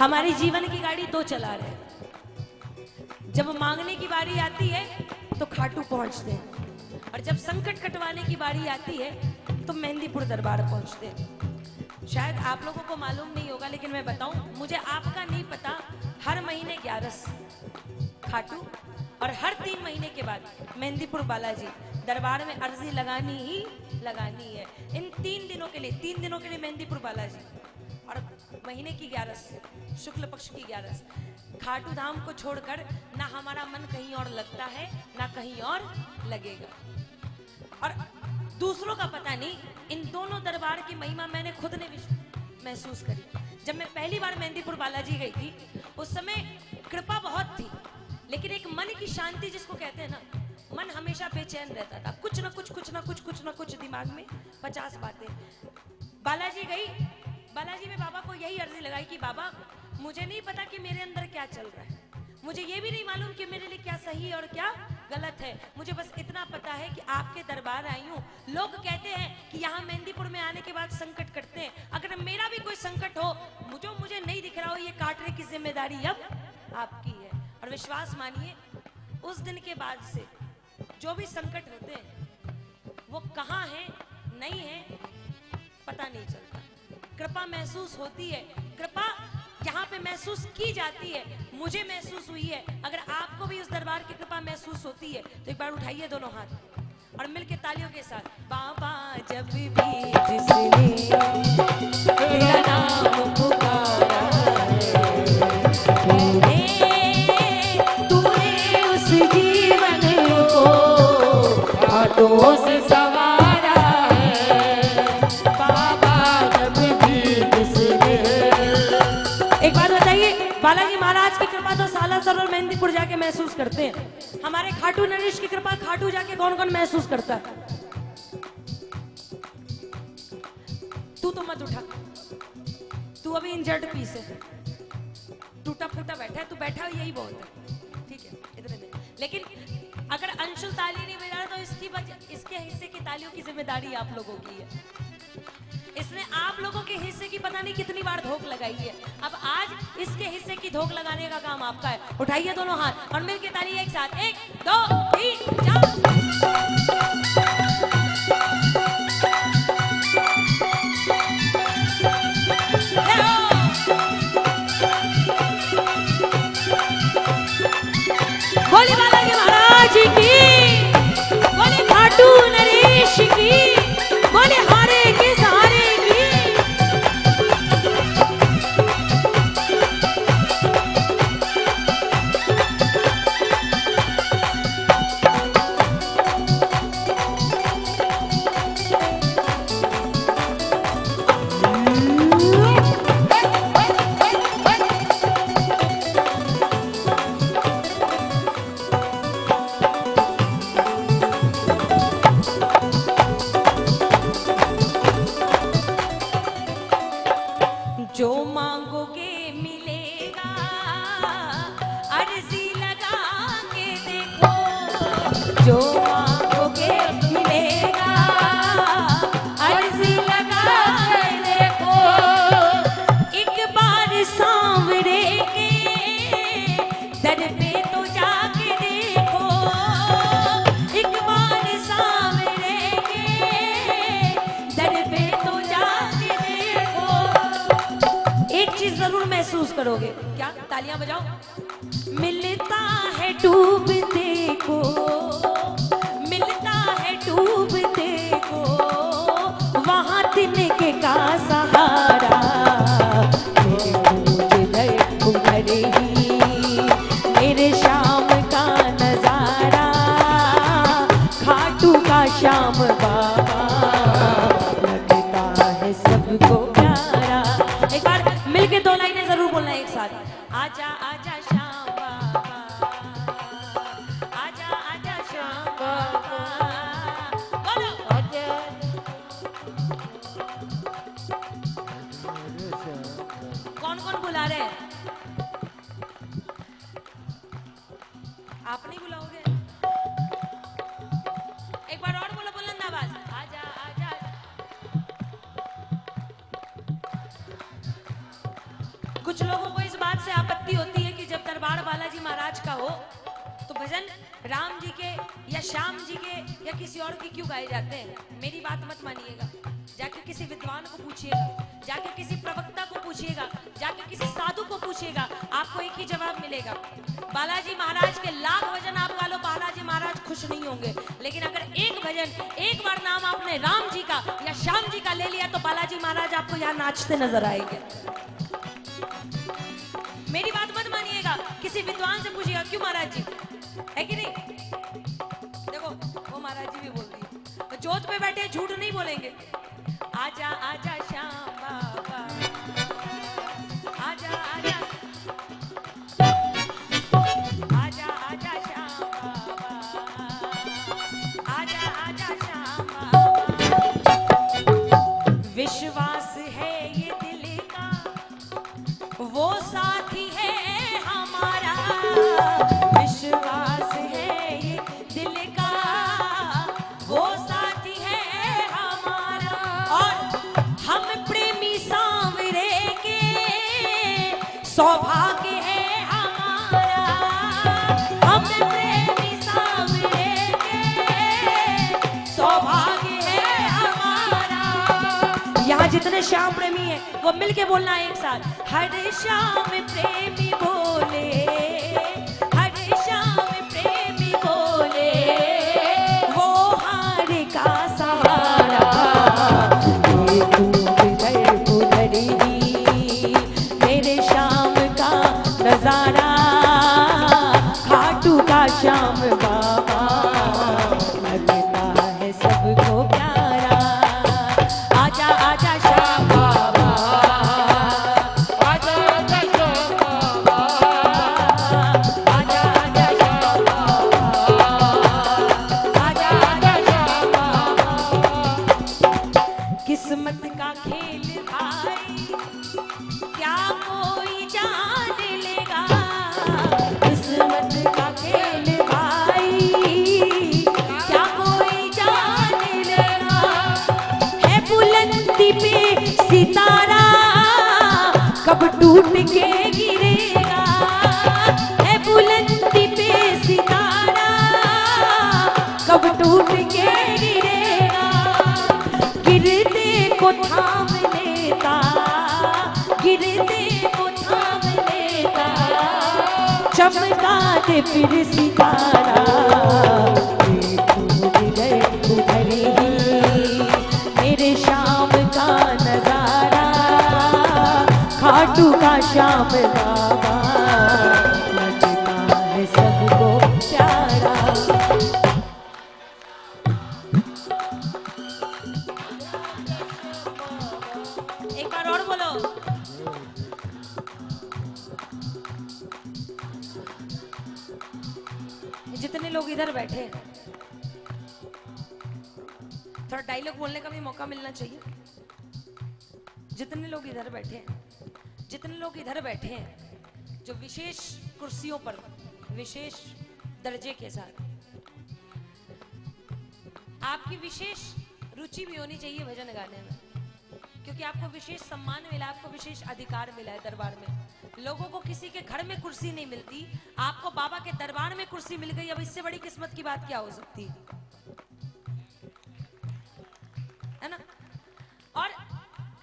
हमारी जीवन की गाड़ी दो चला रहे जब मांगने की बारी आती है तो खाटू पहुँचते हैं। और जब संकट कटवाने की बारी आती है तो मेहंदीपुर दरबार पहुँचते हैं। शायद आप लोगों को मालूम नहीं होगा, लेकिन मैं बताऊँ, मुझे आपका नहीं पता, हर महीने ग्यारस, खाटू, और हर तीन महीने के बाद मेहंदीपुर बालाजी, दरबार में अर्जी लगानी ही लगानी है। इन तीन दिनों के लिए, तीन दिनों के लिए मेहंदीपुर बालाजी। और महीने की ग्यारस, शुक्ल पक्ष की ग्यारस। खाटू धाम को छोड़कर ना हमारा मन कहीं और लगता है, ना कहीं और लगेगा। और दूसरों का पता नहीं, इन दोनों दरबार की महिमा मैंने खुद ने महसूस करी। जब मैं पहली बार मेहंदीपुर बालाजी गई थी, उस समय कृपा बहुत थी, लेकिन एक मन की शांति जिसको कहते हैं ना, मन हमेशा बेचैन रहता था। कुछ ना कुछ कुछ ना कुछ कुछ ना कुछ दिमाग में पचास बातें। बालाजी गई बालाजी में बाबा को यही अर्जी लगाई कि बाबा, मुझे नहीं पता कि मेरे अंदर क्या चल रहा है। मुझे ये भी नहीं मालूम कि मेरे लिए क्या सही और क्या गलत है। मुझे बस इतना पता है कि आपके दरबार आई हूँ। लोग कहते हैं कि यहाँ मेहंदीपुर में आने के बाद संकट कटते हैं। अगर मेरा भी कोई संकट हो, मुझे मुझे नहीं दिख रहा हो ये काटने की ज़िम्मेदारी अब आपकी है। और विश्वास मानिए, उस दिन के बाद से जो भी संकट होते हैं, वो कहाँ है, नहीं है, पता नहीं चलता। कृपा महसूस होती है। कृपा यहाँ पे महसूस की जाती है, मुझे महसूस हुई है। अगर आपको भी उस दरबार की कृपा महसूस होती है तो एक बार उठाइए दोनों हाथ और मिलके तालियों के साथ, बाबा, जब भी जिसने उस जीवन को महसूस करते हैं। हमारे खाटू नरेश की कृपा खाटू जाके कौन कौन महसूस करता है? तू तो मत उठा। तू अभी इंजर्ड पीस है। टूटा फूटा बैठा है, तू बैठा यही बहुत है। ठीक है में। लेकिन अगर अंशुल ताली नहीं बजा रहा तो इसकी वजह इसके हिस्से की तालियों की ज़िम्मेदारी आप लोगों की है। इसने आप लोगों के हिस्से की पता नहीं कितनी बार धोख लगाई है। अब आज इसके हिस्से की धोख लगाने का काम आपका है। उठाइए दोनों हाथ, और मिलकर ताली एक साथ। एक, दो, तीन, चार। तालियाँ बजाओ। मिलता है डूबते को। साथ। आजा आजा भजन राम जी के या श्याम जी के या किसी और के क्यों गाए जाते हैं? मेरी बात मत मानिएगा। जाके किसी विद्वान को पूछिएगा, जाके किसी प्रवक्ता को पूछिएगा, जाके किसी साधु को पूछिएगा, आपको एक ही जवाब मिलेगा। बालाजी महाराज के लाख भजन आप गा लो, बालाजी महाराज खुश नहीं होंगे। लेकिन अगर एक भजन, एक बार नाम आपने राम जी का या श्याम जी का ले लिया तो बालाजी महाराज आपको यहाँ नाचते नज़र आएँगे। मेरी बात मत मानिएगा, किसी विद्वान से पूछिएगा, क्यों महाराज जी? जोत पे बैठे झूठ नहीं बोलेंगे। आजा आजा श्याम श्याम प्रेमी है। वो मिलके बोलना है एक साथ। हरे श्याम प्रेमी कब टूट के गिरेगा? है बुलंदी पे सितारा। कब टूट के गिरेगा? गिरते को थाम लेता। गिरते को थाम लेता। चमका दे फिर सितारा। जितने लोग इधर बैठे हैं, थोड़ा डायलॉग बोलने का भी मौका मिलना चाहिए। जितने लोग इधर बैठे हैं जितने लोग इधर बैठे हैं जो विशेष कुर्सियों पर विशेष दर्जे के साथ आपकी विशेष रुचि भी होनी चाहिए भजन गाने में। क्योंकि आपको विशेष सम्मान मिला, आपको विशेष अधिकार मिला है दरबार में। लोगों को किसी के घर में कुर्सी नहीं मिलती, आपको बाबा के दरबार में कुर्सी मिल गई, अब इससे बड़ी किस्मत की बात क्या हो सकती है? ना? और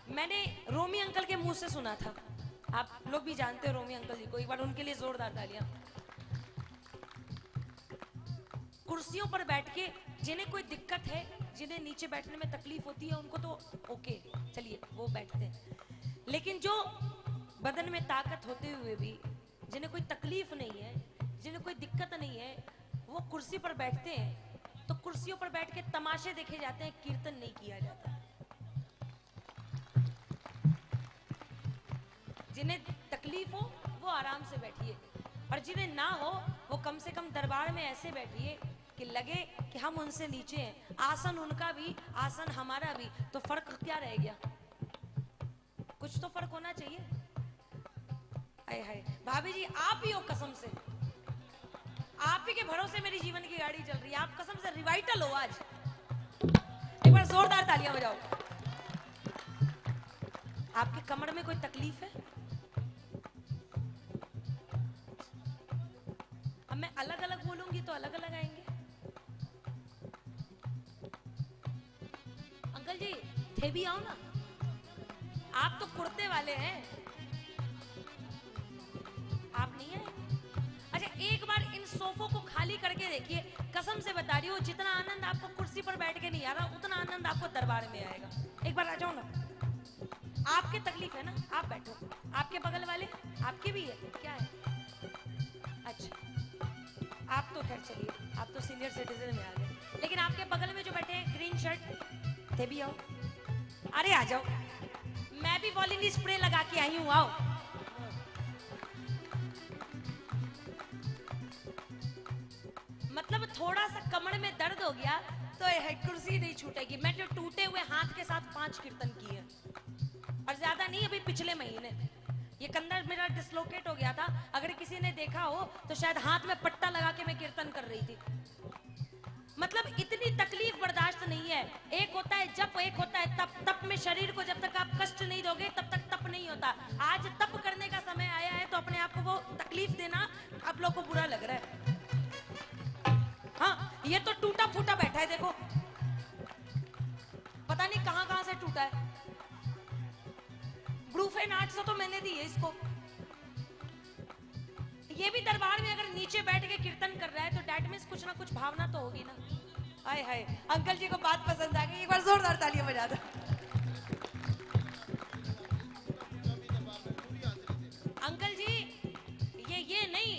मैंने रोमी अंकल के मुँह से सुना था। आप लोग भी जानते हो रोमी अंकल जी को, एक बार उनके लिए जोरदार तालियाँ। कुर्सियों पर बैठ के जिन्हें कोई दिक्कत है जिन्हें नीचे बैठने में तकलीफ़ होती है, उनको तो ओके चलिए, वो बैठते हैं। लेकिन जो बदन में ताकत होते हुए भी, जिन्हें कोई तकलीफ़ नहीं है, जिन्हें कोई दिक्कत नहीं है, वो कुर्सी पर बैठते हैं तो कुर्सियों पर बैठ के तमाशे देखे जाते हैं, कीर्तन नहीं किया जाता। जिन्हें तकलीफ़ हो, वो आराम से बैठिए। और जिन्हें ना हो, वो कम से कम दरबार में ऐसे बैठिए कि लगे कि हम उनसे नीचे हैं। आसन उनका भी, आसन हमारा भी तो फ़र्क क्या रह गया? कुछ तो फ़र्क होना चाहिए। हाय हाय। भाभी जी, आप ही हो कसम से। आप ही के भरोसे मेरी जीवन की गाड़ी चल रही है। आप कसम से रिवाइटल हो आज। एक बार जोरदार तालियाँ बजाओ। आपके कमर में कोई तकलीफ़ है? अब मैं अलग अलग बोलूँगी तो अलग अलग आएँगे। अंकल जी थे भी आओ ना। आप तो कुर्ते वाले हैं। आप नहीं है? अच्छा एक बार इन सोफों को खाली करके देखिए। कसम से बता रही हूँ, जितना आनंद आपको कुर्सी पर बैठ के नहीं आ रहा, उतना आनंद आपको दरबार में आएगा। एक बार आ जाओ ना। आपके तकलीफ़ है ना? आप बैठो। आपके बगल वाले? आपके भी है? क्या है? अच्छा आप तो खैर चलिए। आप तो सीनियर सिटीजन में आ गए। लेकिन आपके बगल में जो बैठे हैं ग्रीन शर्ट थे भी आओ अरे आ जाओ। मैं भी वॉलिनी स्प्रे लगा के आई हूँ, आओ। मतलब थोड़ा सा कमर में दर्द हो गया तो यह कुर्सी नहीं छूटेगी। मैं जो टूटे हुए हाथ के साथ पाँच कीर्तन किए और ज़्यादा नहीं, अभी पिछले महीने। ये कंधा मेरा डिसलोकेट हो गया था। अगर किसी ने देखा हो तो शायद हाथ में पट्टा लगा के मैं कीर्तन कर रही थी। मतलब इतनी तकलीफ़ बर्दाश्त नहीं है। एक होता है जप, एक होता है तप। तप में शरीर को जब तक आप कष्ट नहीं दोगे, तब तक तप नहीं होता। आज तप करने का समय आया है तो अपने आप को वो तकलीफ़ देना आप लोग को बुरा लग रहा है। हाँ ये तो टूटा फूटा बैठा है, देखो। पता नहीं कहाँ कहाँ से टूटा है। ब्लूफेन आठ सौ तो मैंने दी है इसको। ये भी दरबार में अगर नीचे बैठ के भावना तो होगी ना। हाय हाय, अंकल जी को बात पसंद आ गई, एक बार जोरदार तालियाँ बजा दो। अंकल जी, ये ये नहीं,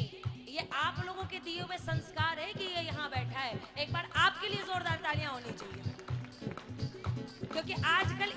ये आप लोगों के दिए हुए संस्कार है कि ये यहाँ बैठा है। एक बार आपके लिए जोरदार तालियाँ होनी चाहिए। क्योंकि आजकल